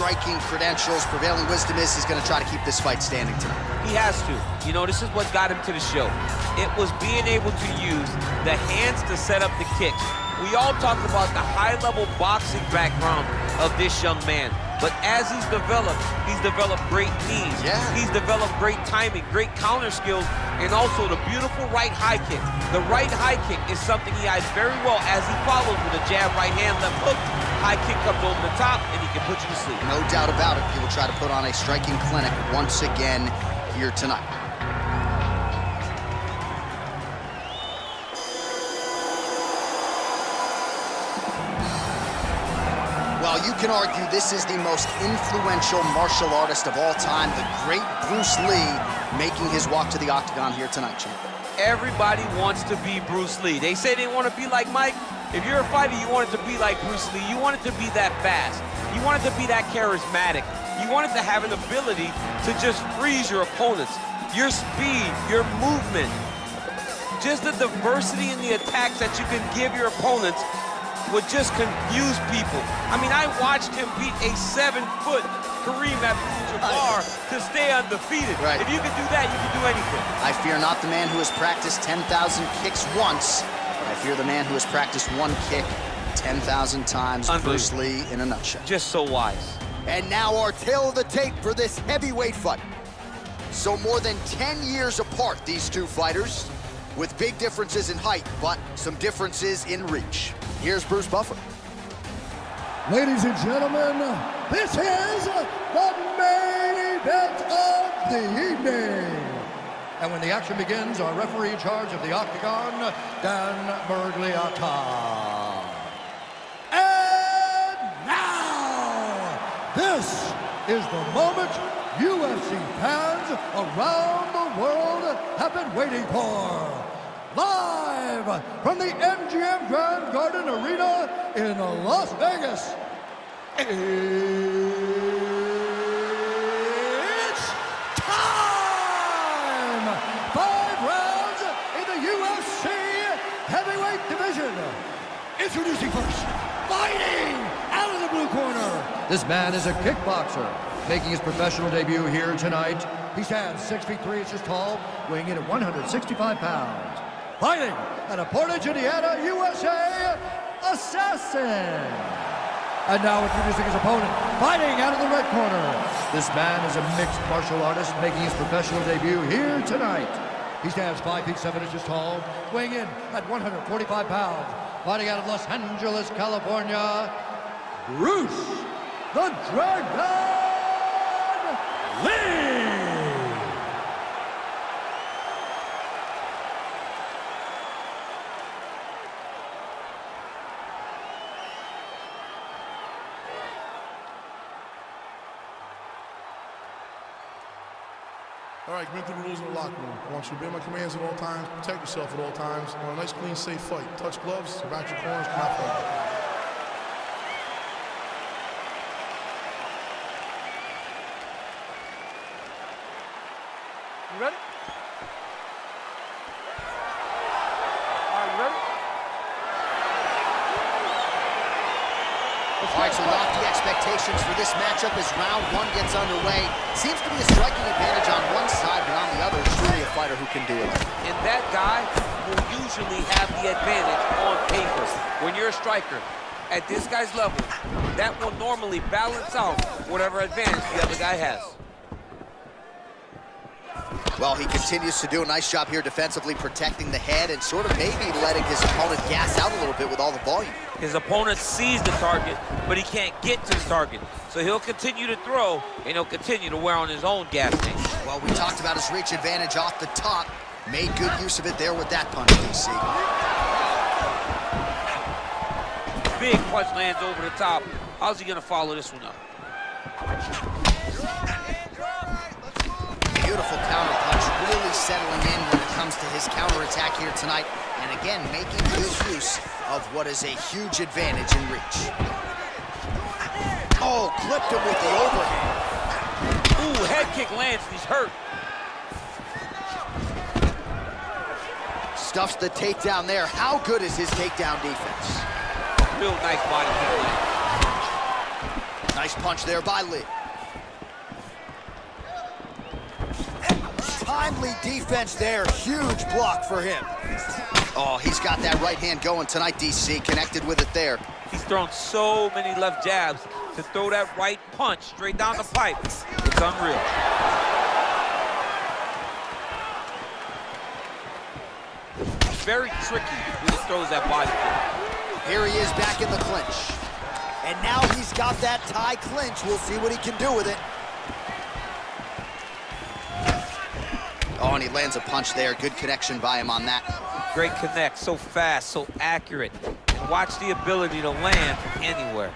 striking credentials. Prevailing wisdom is he's going to try to keep this fight standing tonight. He has to. You know, this is what got him to the show. It was being able to use the hands to set up the kicks. We all talked about the high-level boxing background of this young man. But as he's developed, he's developed great knees. Yeah. He's developed great timing, great counter skills, and also the beautiful right high kick. The right high kick is something he hides very well as he follows with a jab, right hand, left hook. High kick comes over the top, and he can put you to sleep. No doubt about it. He will try to put on a striking clinic once again here tonight. Well, you can argue this is the most influential martial artist of all time, the great Bruce Lee, making his walk to the octagon here tonight, champ. Everybody wants to be Bruce Lee. They say they want to be like Mike. If you're a fighter, you want it to be like Bruce Lee. You want it to be that fast. You want it to be that charismatic. You want it to have an ability to just freeze your opponents. Your speed, your movement, just the diversity in the attacks that you can give your opponents would just confuse people. I mean, I watched him beat a seven-foot Kareem Abdul-Jabbar to stay undefeated. Right. If you can do that, you can do anything. I fear not the man who has practiced 10,000 kicks once. I fear the man who has practiced one kick 10,000 times. Bruce Lee in a nutshell. Just so wise. And now our tale of the tape for this heavyweight fight. So more than 10 years apart, these two fighters, with big differences in height, but some differences in reach. Here's Bruce Buffer. Ladies and gentlemen, this is the main event of the evening. And when the action begins, our referee in charge of the octagon, Dan Miragliotta. And now, this is the moment UFC fans around the world have been waiting for. Live from the MGM Grand Garden Arena in Las Vegas. It's time! Five rounds in the UFC heavyweight division. Fighting out of the blue corner. This man is a kickboxer, making his professional debut here tonight. He stands six feet three inches tall, weighing in at 165 pounds. Fighting out of Portage, Indiana, USA, Assassin. And now introducing his opponent, fighting out of the red corner. This man is a mixed martial artist making his professional debut here tonight. He stands 5 feet 7 inches tall, weighing in at 145 pounds. Fighting out of Los Angeles, California, Bruce the Dragon Lee! All right, commit to the rules in the locker room. I want you to obey my commands at all times, protect yourself at all times. Want a nice, clean, safe fight. Touch gloves, back your corners, out fight. You ready? Are you ready? All right, so lofty for this matchup as round one gets underway. Seems to be a striking advantage on one side, but on the other, it's truly a fighter who can do it. And that guy will usually have the advantage on paper. When you're a striker, at this guy's level, that will normally balance out whatever advantage the other guy has. Well, he continues to do a nice job here defensively protecting the head and sort of maybe letting his opponent gas out a little bit with all the volume. His opponent sees the target, but he can't get to the target. So he'll continue to throw, and he'll continue to wear on his own gas tank. Well, we talked about his reach advantage off the top. Made good use of it there with that punch, DC. Big punch lands over the top. How's he gonna follow this one up? Settling in when it comes to his counterattack here tonight. And again, making good use of what is a huge advantage in reach. Oh, clipped him with the overhand. Ooh, head kick lands, he's hurt. Stuffs the takedown there. How good is his takedown defense? Real nice body. Nice punch there by Lee. Defense there. Huge block for him. Oh, he's got that right hand going tonight, DC. Connected with it there. He's thrown so many left jabs to throw that right punch straight down the pipe. It's unreal. Very tricky when he throws that body kick. Here he is back in the clinch. And now he's got that tie clinch. We'll see what he can do with it. And he lands a punch there. Good connection by him on that. Great connect, so fast, so accurate. And watch the ability to land from anywhere.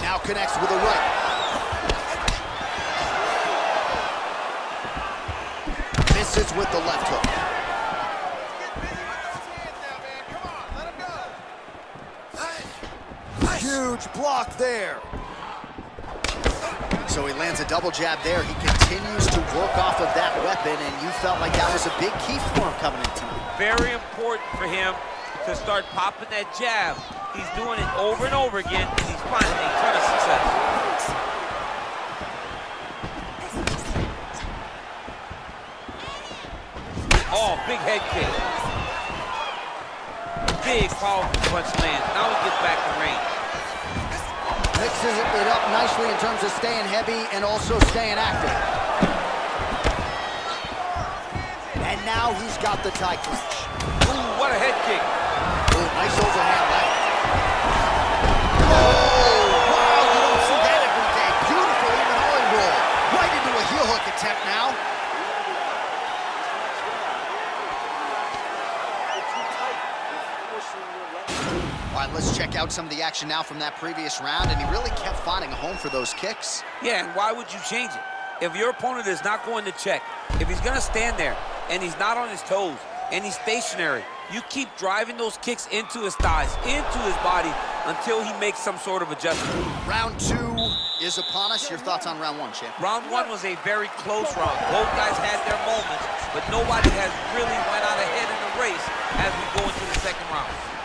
Now connects with a right. Misses with the left hook. Huge block there. So he lands a double jab there. He continues to work off of that weapon, and you felt like that was a big key for him coming into it. Very important for him to start popping that jab. He's doing it over and over again, and he's finding a ton of success. Oh, big head kick. Big powerful punch lands. Now he gets back to range. Mixes it up nicely in terms of staying heavy and also staying active. And now he's got the tie clinch. Ooh, what a head kick. Ooh, nice overhand left. Oh, wow, you don't see that every day. Beautiful Imanari roll. Right into a heel hook attempt now. All right, let's check out some of the action now from that previous round, and he really kept finding a home for those kicks. Yeah, and why would you change it? If your opponent is not going to check, if he's going to stand there and he's not on his toes and he's stationary, you keep driving those kicks into his thighs, into his body, until he makes some sort of adjustment. Round two is upon us. Your thoughts on round one, champ? Round one was a very close round. Both guys had their moments, but nobody has really went out ahead in the race as we go into the second round.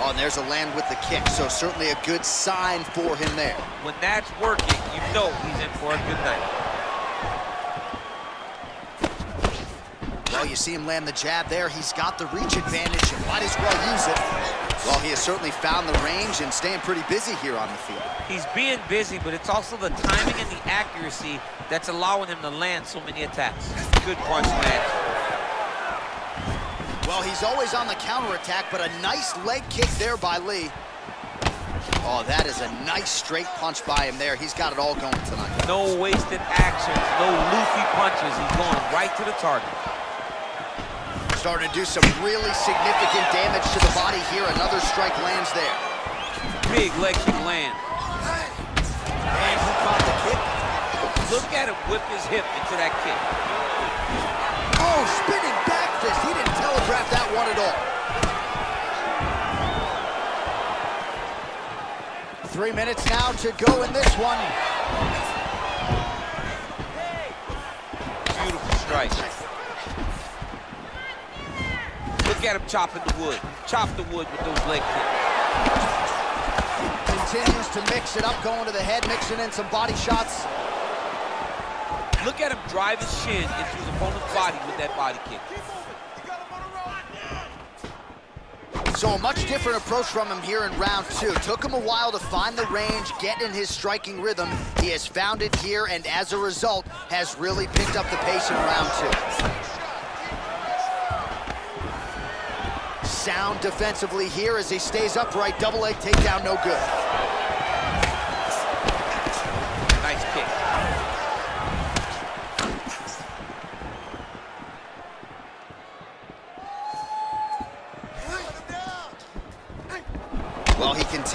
Oh, and there's a land with the kick, so certainly a good sign for him there. When that's working, you know he's in for a good night. Well, you see him land the jab there. He's got the reach advantage and might as well use it. Well, he has certainly found the range and staying pretty busy here on the field. He's being busy, but it's also the timing and the accuracy that's allowing him to land so many attacks. Good punch land. He's always on the counterattack, but a nice leg kick there by Lee. Oh, that is a nice straight punch by him there. He's got it all going tonight. No wasted actions, no loopy punches. He's going right to the target. Starting to do some really significant damage to the body here. Another strike lands there. Big leg kick land. And who caught the kick? Look at him whip his hip into that kick. Oh, spinning back fist. He didn't telegraph that one at all. Three minutes now to go in this one. Beautiful strike. Look at him chopping the wood. Chop the wood with those leg kicks. Continues to mix it up, going to the head, mixing in some body shots. Look at him drive his shin into his opponent's body with that body kick. So a much different approach from him here in round two. Took him a while to find the range, get in his striking rhythm. He has found it here, and as a result, has really picked up the pace in round two. Sound defensively here as he stays upright. Double leg takedown, no good.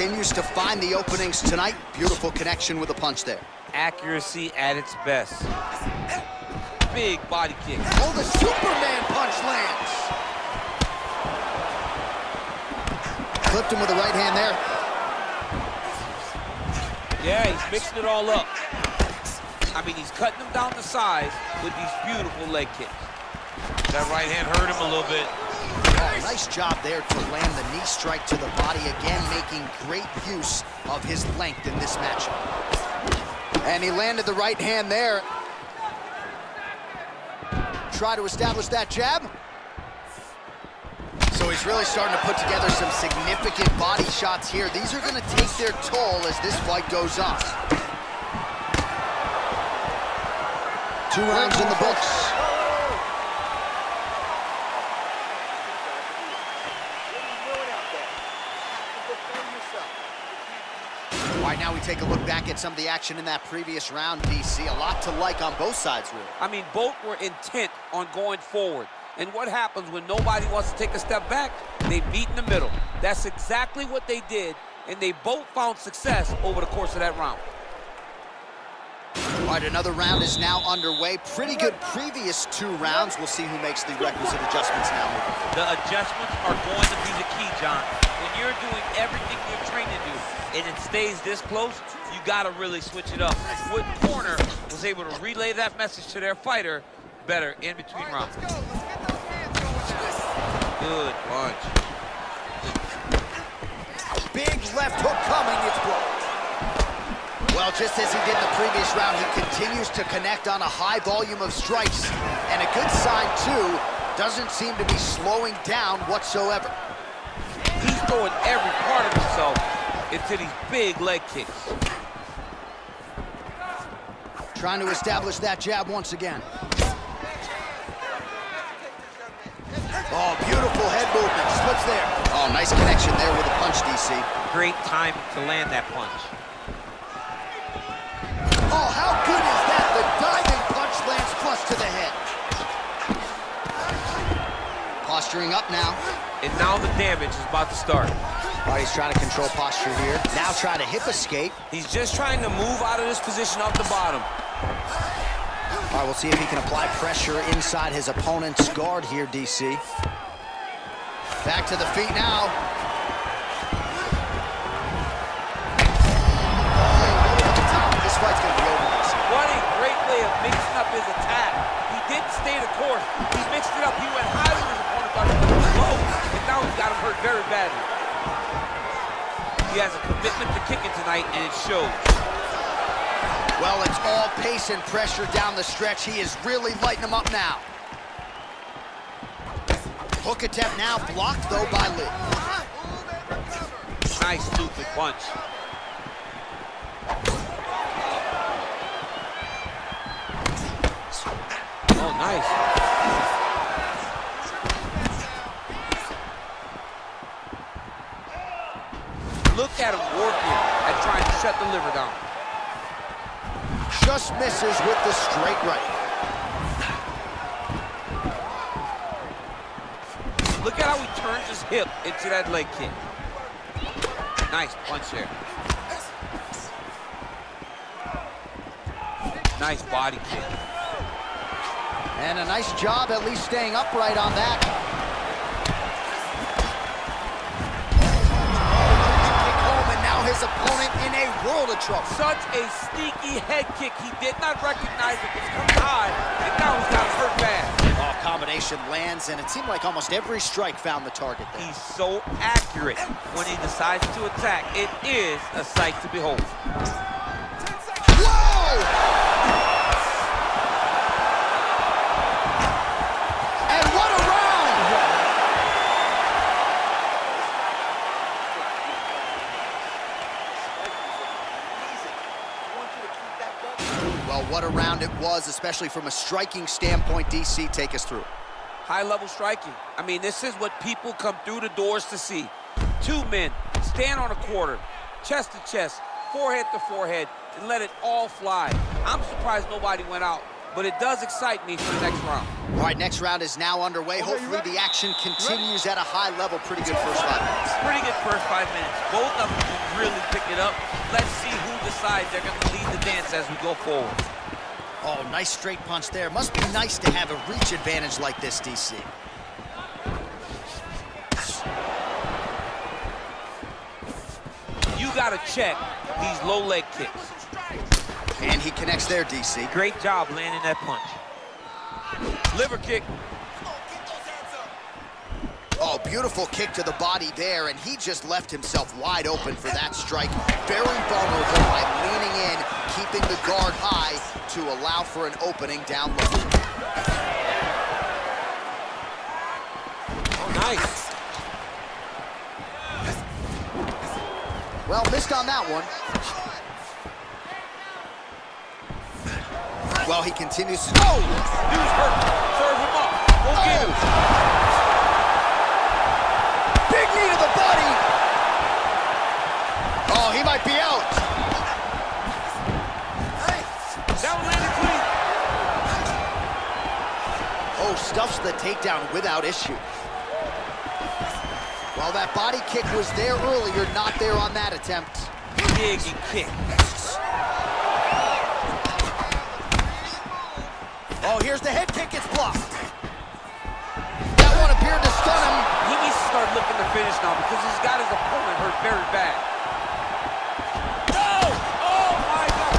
Continues to find the openings tonight. Beautiful connection with a punch there. Accuracy at its best. Big body kick. Oh, the Superman punch lands. Clipped him with the right hand there. Yeah, he's mixing it all up. I mean, he's cutting them down the size with these beautiful leg kicks. That right hand hurt him a little bit. Nice job there to land the knee strike to the body again, making great use of his length in this matchup. And he landed the right hand there. Try to establish that jab. So he's really starting to put together some significant body shots here. These are going to take their toll as this fight goes on. Two rounds in the books. Now we take a look back at some of the action in that previous round, DC. A lot to like on both sides, really. I mean, both were intent on going forward. And what happens when nobody wants to take a step back? They meet in the middle. That's exactly what they did, and they both found success over the course of that round. All right, another round is now underway. Pretty good previous two rounds. We'll see who makes the requisite adjustments now. The adjustments are going to be the key, John. When you're doing everything you're trained to do, and it stays this close, you got to really switch it up. Wood Corner was able to relay that message to their fighter better in between rounds. Good punch. Big left hook coming, it's blocked. Well, just as he did in the previous round, he continues to connect on a high volume of strikes. And a good sign, too, doesn't seem to be slowing down whatsoever. He's throwing every part of himself into these big leg kicks. Trying to establish that jab once again. Oh, beautiful head movement. Slips there. Oh, nice connection there with a punch, DC. Great time to land that punch. Oh, how good is that? The diving punch lands flush to the head. Posturing up now. And now the damage is about to start. He's trying to control posture here. Now trying to hip escape. He's just trying to move out of this position off the bottom. All right, we'll see if he can apply pressure inside his opponent's guard here, DC. Back to the feet now. This fight's gonna be over. What a great way of mixing up his attack. He didn't stay the course. He mixed it up. He went high when his opponent thought he was low, and now he's got him hurt very badly. He has a commitment to kicking tonight, and it shows. Well, it's all pace and pressure down the stretch. He is really lighting him up now. Hook attempt now, blocked though by Lee. Nice stupid punch. Oh, nice. At him working at trying to shut the liver down. Just misses with the straight right. Look at how he turns his hip into that leg kick. Nice punch there. Nice body kick. And a nice job at least staying upright on that. His opponent in a world of trouble. Such a sneaky head kick. He did not recognize it was coming high, and now he's got hurt bad. Oh, combination lands, and it seemed like almost every strike found the target there. He's so accurate when he decides to attack. It is a sight to behold. It was, especially from a striking standpoint. DC, take us through. High-level striking. I mean, this is what people come through the doors to see. Two men stand on a quarter, chest to chest, forehead to forehead, and let it all fly. I'm surprised nobody went out, but it does excite me for the next round. All right, next round is now underway. Hopefully the action continues at a high level. Pretty good first five minutes. Pretty good first five minutes. Both of them can really pick it up. Let's see who decides they're going to lead the dance as we go forward. Oh, nice straight punch there. Must be nice to have a reach advantage like this, DC. You got to check these low leg kicks. And he connects there, DC. Great job landing that punch. Liver kick. Oh, beautiful kick to the body there, and he just left himself wide open for that strike. Very vulnerable by leaning in, keeping the guard high to allow for an opening down low. Oh, nice. Well, missed on that one. Well, he continues to... Oh! Dude's hurt. Serve him up. Oh. Get him. Big knee to the body. Oh, he might be out. Stuffs the takedown without issue. Well, that body kick was there earlier, not there on that attempt. Big kick. Oh, here's the head kick, it's blocked. That one appeared to stun him. He needs to start looking to finish now because he's got his opponent hurt very bad. No! Oh my God!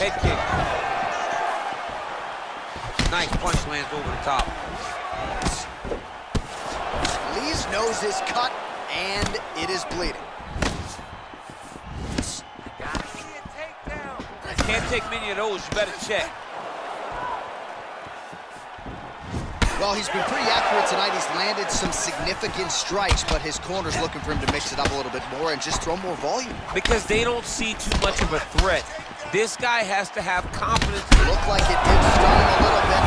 Head kick. Lands over the top. Lee's nose is cut, and it is bleeding. Can't take many of those. You better check. Well, he's been pretty accurate tonight. He's landed some significant strikes, but his corner's looking for him to mix it up a little bit more and just throw more volume. Because they don't see too much of a threat. This guy has to have confidence. Looked like it did stun him a little bit.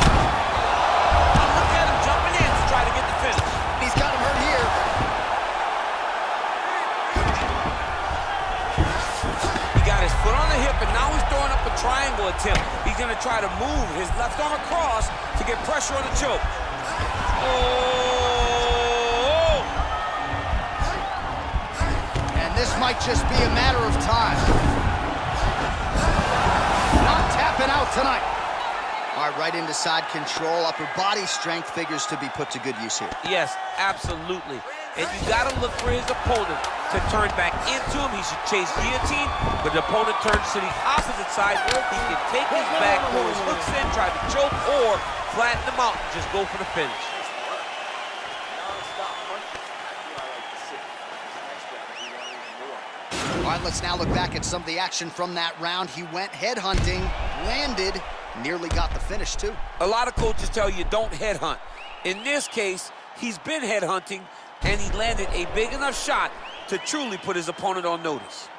Triangle attempt. He's going to try to move his left arm across to get pressure on the choke. Oh! And this might just be a matter of time. Not tapping out tonight. All right, right into side control. Upper body strength figures to be put to good use here. Yes, absolutely. And you got to look for his opponent to turn back into him. He should chase guillotine, but the opponent turns to the opposite side. He can take his back, pull his hooks in, try to choke, or flatten him out and just go for the finish. All right, let's now look back at some of the action from that round. He went headhunting, landed, nearly got the finish too. A lot of coaches tell you don't headhunt. In this case, he's been headhunting, and he landed a big enough shot to truly put his opponent on notice.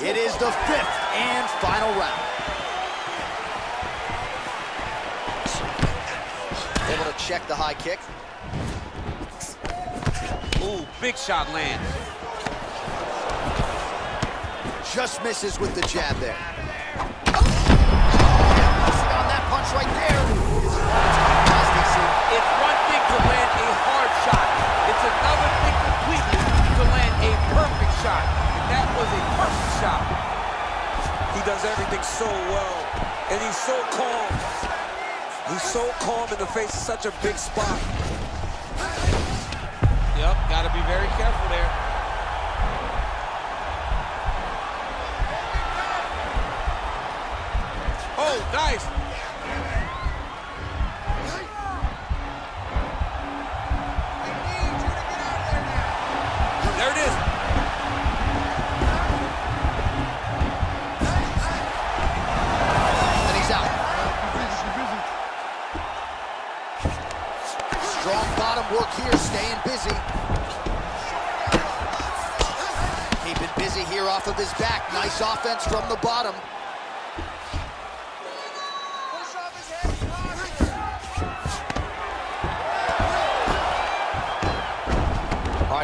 It is the fifth and final round. Able to check the high kick. Ooh, big shot lands. Just misses with the jab there. Missing on that punch right there. It's one thing to land a hard shot. It's another thing completely to land a perfect shot. That was a perfect shot. He does everything so well, and he's so calm. He's so calm in the face of such a big spot. Yep, got to be very careful there.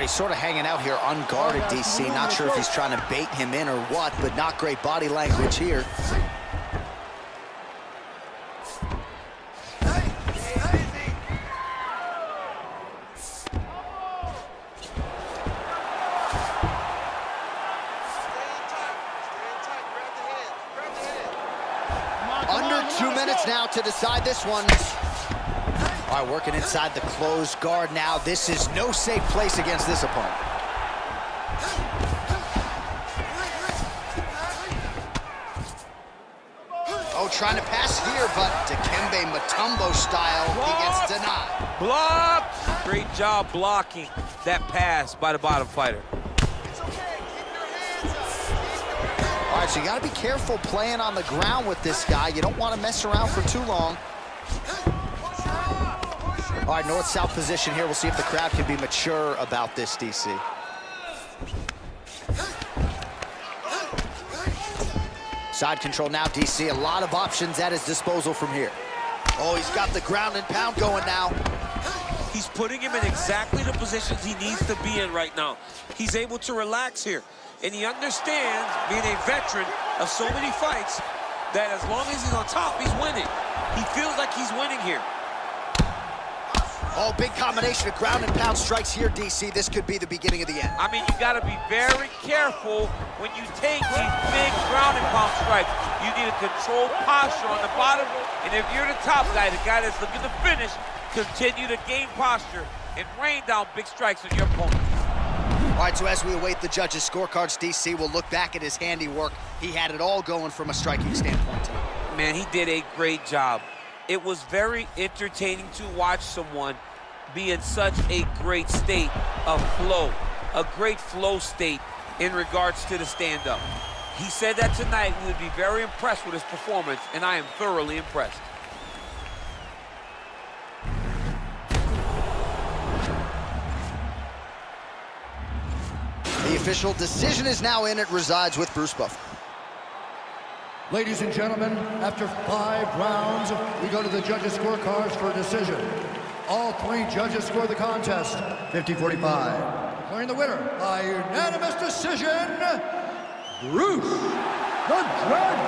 Right, he's sort of hanging out here unguarded, DC. Not sure if he's trying to bait him in or what, but not great body language here. Inside the closed guard now. This is no safe place against this opponent. Oh, trying to pass here, but Dikembe Mutombo style, he gets denied. Blocked! Great job blocking that pass by the bottom fighter. All right, so you got to be careful playing on the ground with this guy. You don't want to mess around for too long. All right, north-south position here. We'll see if the crowd can be mature about this, DC. Side control now, DC. A lot of options at his disposal from here. Oh, he's got the ground and pound going now. He's putting him in exactly the positions he needs to be in right now. He's able to relax here. And he understands, being a veteran of so many fights, that as long as he's on top, he's winning. He feels like he's winning here. Oh, big combination of ground and pound strikes here, DC. This could be the beginning of the end. I mean, you got to be very careful when you take these big ground and pound strikes. You need a controlled posture on the bottom, and if you're the top guy, the guy that's looking to finish, continue to gain posture and rain down big strikes on your opponent. All right, so as we await the judges' scorecards, DC will look back at his handiwork. He had it all going from a striking standpoint tonight. Man, he did a great job. It was very entertaining to watch someone be in such a great state of flow, a great flow state in regards to the stand-up. He said that tonight we would be very impressed with his performance, and I am thoroughly impressed. The official decision is now in. It resides with Bruce Buffer. Ladies and gentlemen, after five rounds, we go to the judges' scorecards for a decision. All three judges score the contest 50-45. Declaring the winner by unanimous decision, Bruce the Dragon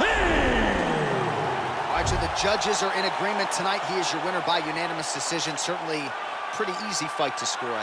Lee! All right, so the judges are in agreement tonight. He is your winner by unanimous decision. Certainly pretty easy fight to score.